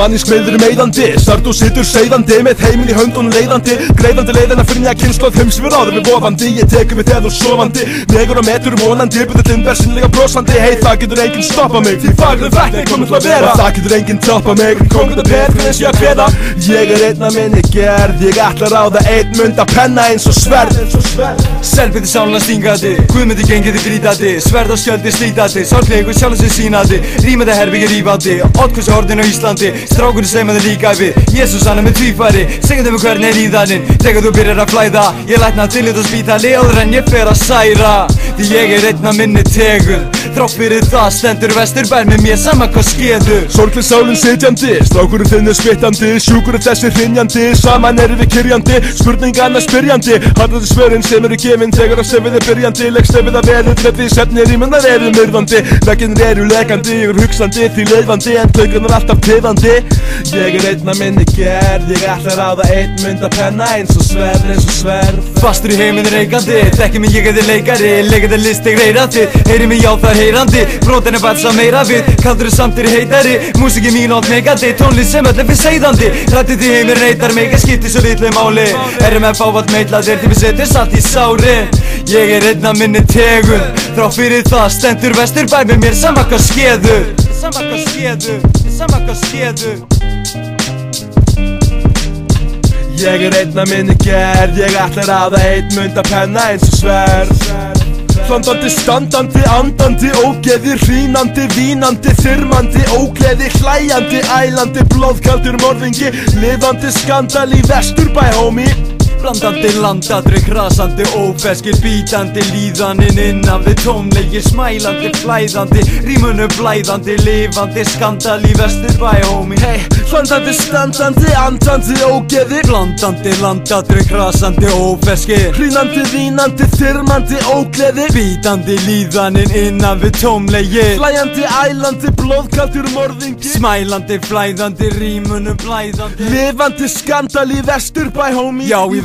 Manísk meður meðandi Sart og sittur seiðandi Með heiminn í höndunum leiðandi. Greiðandi leiðina fyrir nýja kynnslóð Þeim sem við vofandi. Ég tekur við þegar þú sofandi. Negur og metur um vonandi Byrðullin bersinlega brosandi. Hei það getur enginn stoppa mig Því fagrum frækni komin til að vera. Og það getur enginn toppa mig Kongur það fyrir eins ég að kveða. Ég er einn af minni gerð Ég ætla að ráða einn mund að penna eins og sverð. Selbiti sálan stingandi Guðmyndi gengið grítandi Sverð og skjöldi slítandi Sorgleikur sjálf sig sínandi Rímandi herbyggi rífandi Oddkvæmsi hortin á Íslandi Strákunni seimaði líka við. Jésús hann er með tvífæri. Segjandi mig hvernig er íðaninn Þegar þú byrjar að flæða Ég lætna til þetta spítali Áður en ég fer að særa. Því ég er einn af minni tegund Þrátt fyrir það stendur vesturbær með mér sama hvað skeður Sorglega sálinn sitjandi, strákurinn þinn er smittandi Sjúkur er þessi hrinjandi, saman erum við kyrjandi Spurningarna spyrjandi, harðandi svörin sem eru gefin Þegar að sefið er byrjandi, leggst sefið að veður Trefði sefni rýmunar eru myrðandi Vegginn eru lekandi, ég er hugsandi Því leifandi, en klöggun er alltaf tifandi Ég er einn af minni gerð Ég ætla að ráða einn mynd að penna Eins og sverð, eins og sverð. Fastur í heiminn reikandi Þekki mig ég er þið leikari Leikandi listi greirandi Heyri mig já það er heyrandi. Brotin er bara meira við. Kaldur er samtir heitari. Músiki mín átt megandi. Tónlist sem öll er fyrir seiðandi Rættið í heiminn reytar mig að skipti svo litlu máli. Erum með fávat meitlaðir Því við setjum salt í sári Ég er einn af minni tegund. Þrá fyrir það stendur vestur bær með mér Sama hvað skeður Sama hvað skeður Ég er einn af minni gerð. Ég ætla að ráða einn mynd að penna eins og sverð Hlandandi, standandi, andandi, ógeði, hrínandi, vínandi, þyrmandi, ógleði, hlæjandi, ælandi, blóðkaldur morðingi, lifandi skandal í vesturbæ, homie. Blandandi landadri, krasandi, ófeskir, bítandi Líðaninn innan við tónleikir Smælandi, flæðandi, rímunu blæðandi Lifandi, skandal í vesturbæ, homie Hey, hlandandi, standandi, andandi, ógeði, Blandandi, landadri, krasandi, ófeskir hrínandi, vínandi, þyrmandi, ógleði, Bítandi, líðaninn innan við tónleikir hlæjandi, ælandi, blóðkaldur morðingi, Smælandi, flæðandi, rímunu blæðandi. Lifandi skandal í vesturbæ, homie. Já, í